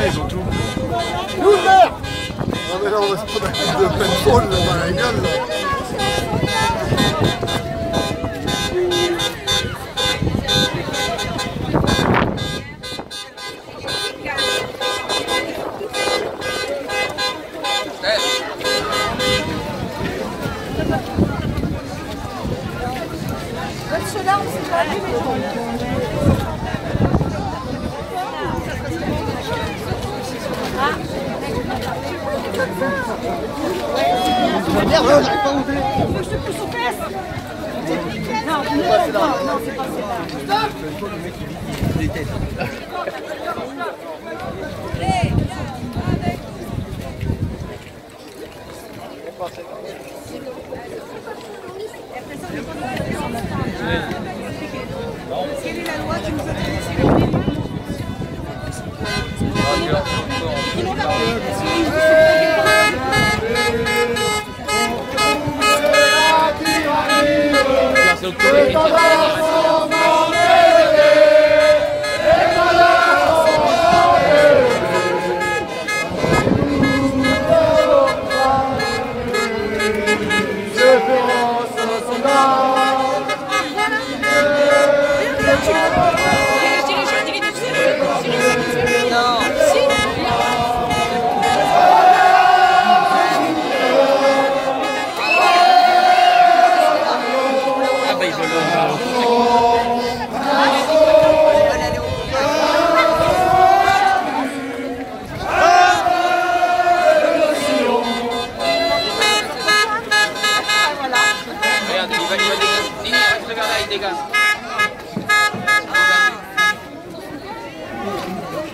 là, ils ont tout. Ouvert Non mais là on va se prendre un coup de folle là dans la gueule là. Ceux-là, on s'est pas vu, mais Merde, j'arrive pas à ouvrir. Faut que je te pousse aux fesses. Non, non, non, c'est pas. Quelle est la loi qui nous interdit Bye.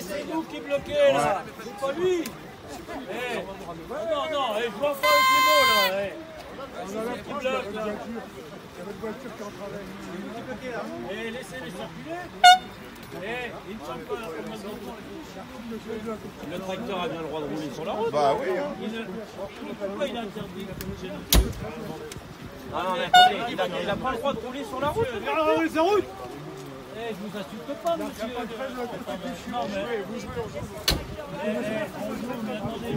c'est nous qui bloquez là C'est pas lui Eh, Non, non, eh, fous avec les mots là eh. C'est nous qui bloque là Eh, laissez-les circuler Eh, Le tracteur a bien le droit de rouler sur la route Bah oui. hein. Pourquoi il est interdit nous Non, non, mais attendez, il a, il a pas le droit de rouler sur la route. Il a rouler sur la route Eh, je vous insulte pas, monsieur. Eh, eh, mais attendez,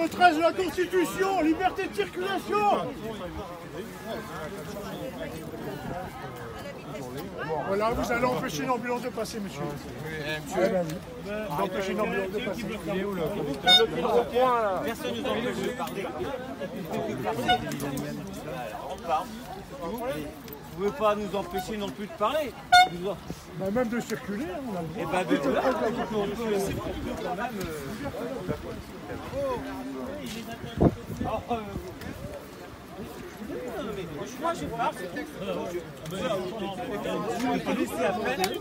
L'article 13 de la Constitution, liberté de circulation Voilà, vous allez empêcher une ambulance de passer, monsieur. Ah, ben. Vous empêchez une ambulance de passer. Personne ne nous empêche de parler. Vous ne pouvez pas nous empêcher non plus de parler. Nous en- Bah, même de circuler, hein, on a le Eh droit. ben, de là, on peut quand même. euh, Alors, euh, non, mais Moi, je parle. Je.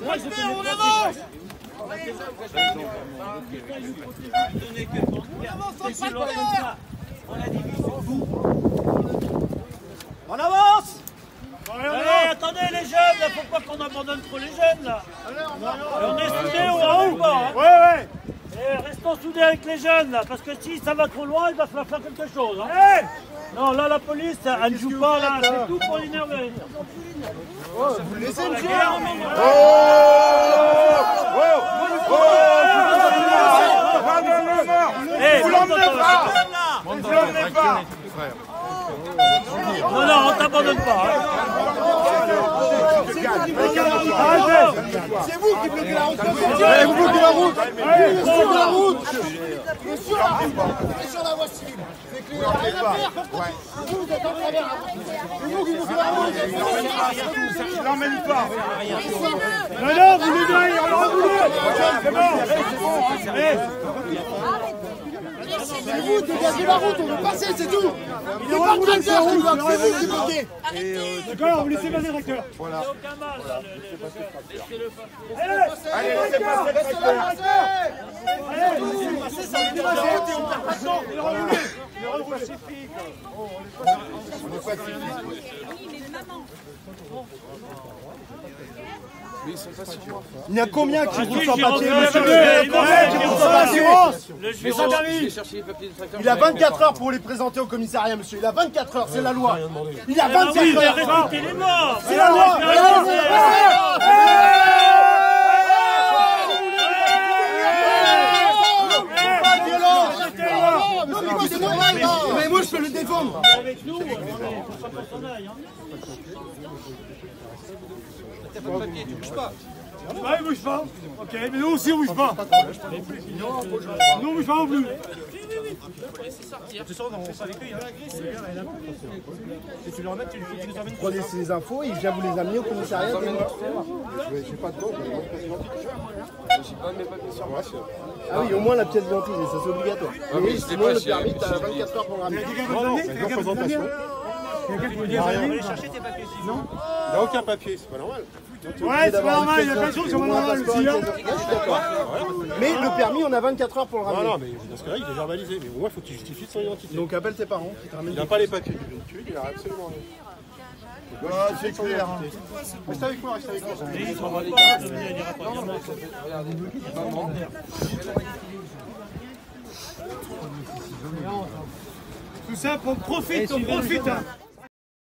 Moi, je connais on avance On a dit sur vous. On avance Allez, attendez les jeunes, là, pas qu'on abandonne trop les jeunes là. on est soudés ou pas hein Ouais, ouais Eh, Restons soudés avec les jeunes là, parce que si ça va trop loin, il va falloir faire quelque chose. Hein. non, là la police, elle ne joue pas là, c'est tout pour l'énerver. Vous laissez Eh, Vous l'emmenez pas Vous l'emmenez pas Non, non, on t'abandonne pas. hein. C'est vous qui bloquez la route Eh, vous bloquez la route Vous la route Et sur la voie civile C'est vous, êtes en travers C'est vous qui bloquez la route l'emmène pas Non, vous bon C'est vous, dégagez la route, on veut passer, c'est tout C'est pas le tracteur qui bloque, c'est vous qui D'accord, vous laissez passer le tracteur. Voilà. Allez, laissez laissez passer, ça route pas de temps. Il est est y a combien qui papier, remet monsieur Il y a combien qui roulent sans assurance Le Je jury. vais chercher les papiers du tracteur. Il a 24 heures pour les présenter au commissariat, monsieur. Il a 24 heures, c'est la loi. Il a Ah oui, 24 mais heures. respectez les morts. C'est la loi. Mais moi, je peux le Avec nous, il faut pas qu'on s'en aille. hein. Ah, il bouge pas. Ok, mais nous aussi, on bouge pas. Nous, on bouge pas non plus. Prenez ces infos, il vient vous les amener au commissariat. J'ai pas de j'ai pas de pièce d'identité. J'ai pas mes papiers sur moi. Ah oui, au moins la pièce d'identité, ça c'est obligatoire. oui, Oui, je sais sinon pas, le j'ai- permis, t'as 24 heures pour le ramener. C'est une représentation. Il n'y a aucun papier, c'est pas normal. Ouais, c'est pas normal, il y a plein de choses qui sont pas normales aussi. hein. Mais le permis, on a 24 heures pour le Non, ramener. non, mais dans ce cas-là, il est verbalisé. Mais au moins, il faut qu'il justifie de son identité. Donc appelle tes parents qui te ramènent. Il n'a pas les papiers du véhicule, il a absolument rien. Ah, c'est clair. Reste avec moi, reste avec moi. Tout ça, on profite, on profite. hein.